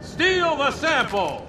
Steal the sample!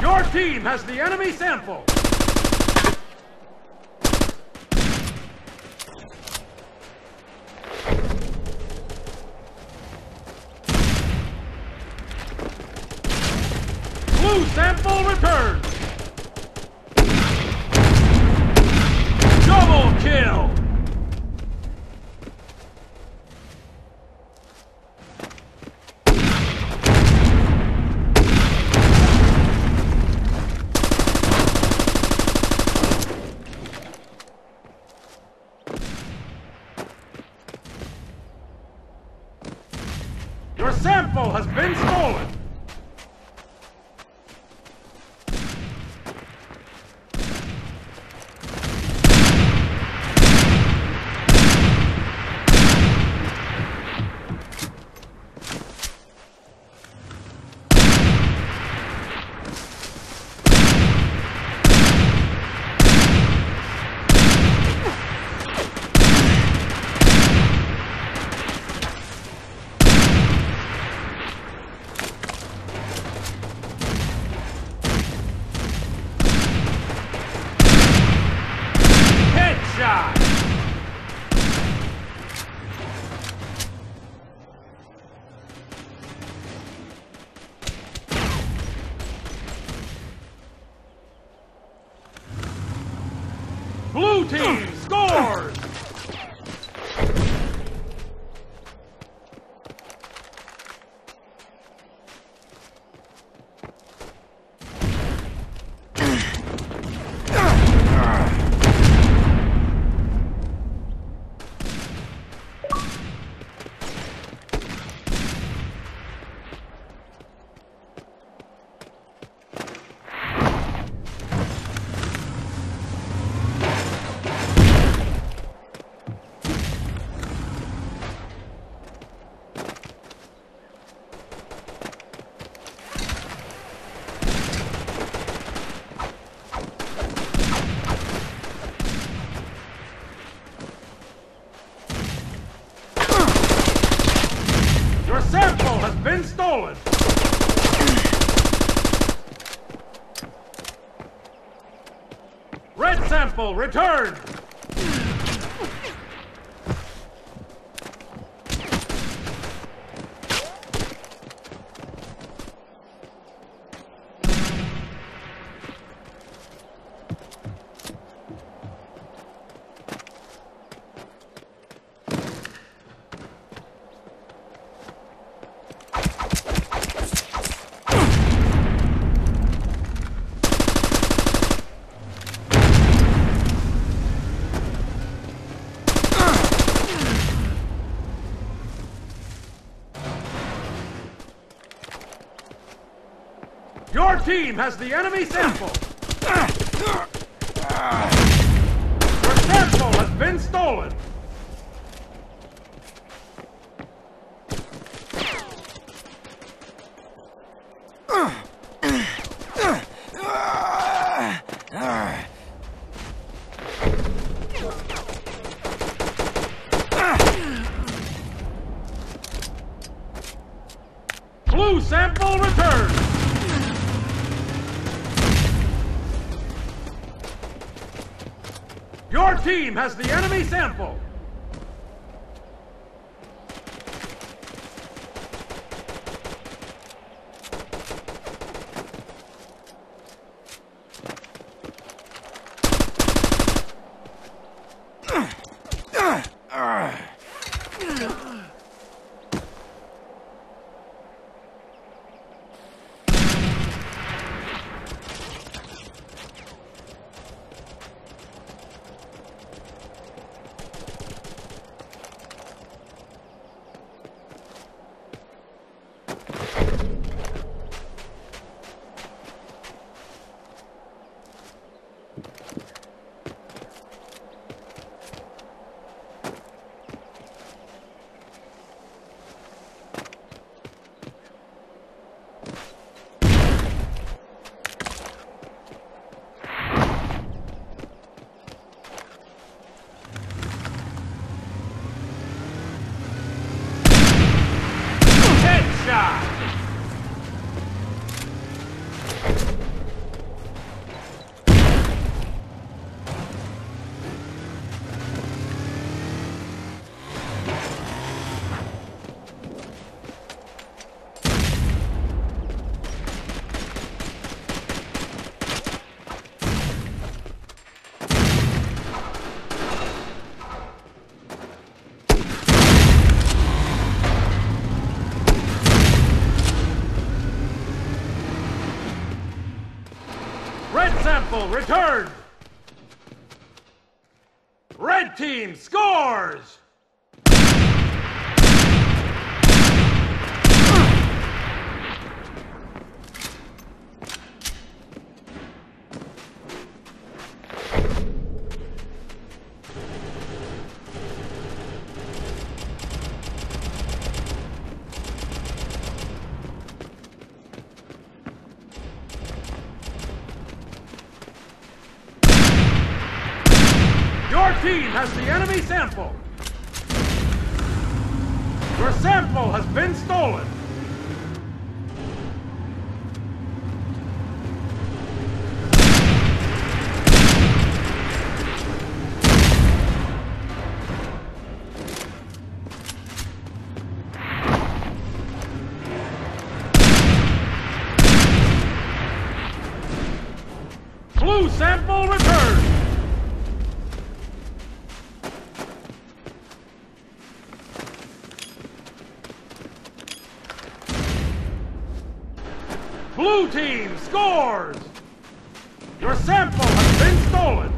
Your team has the enemy sample! Blue sample returned! Double kill! Your sample has been stolen! Headshot! Blue team scores! Your sample has been stolen! Sample returned! Your team has the enemy sample! Your sample has been stolen! Blue sample returned! Your team has the enemy sample! Sample returned! Red team scores! Team has the enemy sample! Your sample has been stolen! Blue sample returned! Blue team scores! Your sample has been stolen!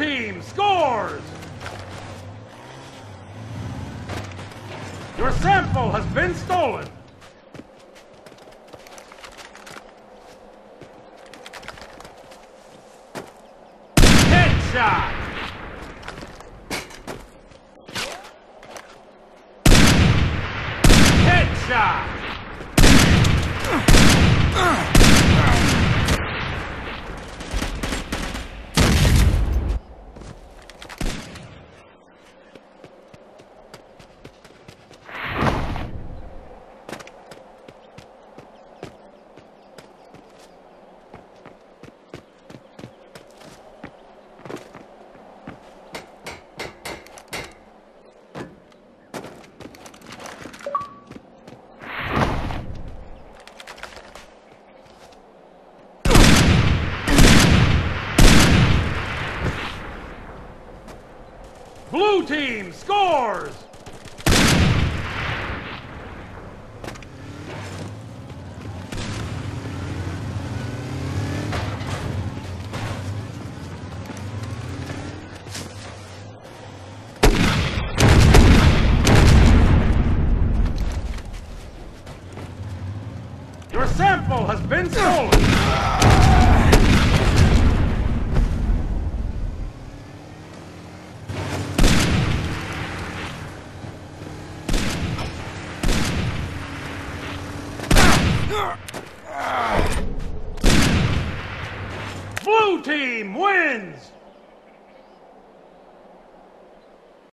Team scores! Your sample has been stolen! Team scores! Your sample has been stolen!